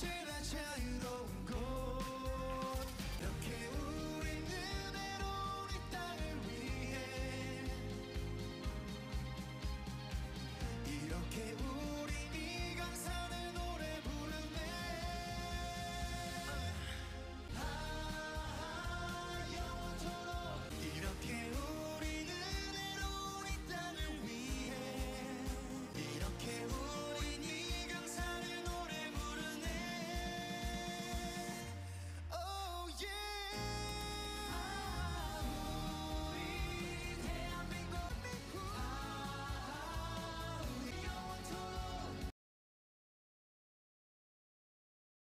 Should I tell you though? Go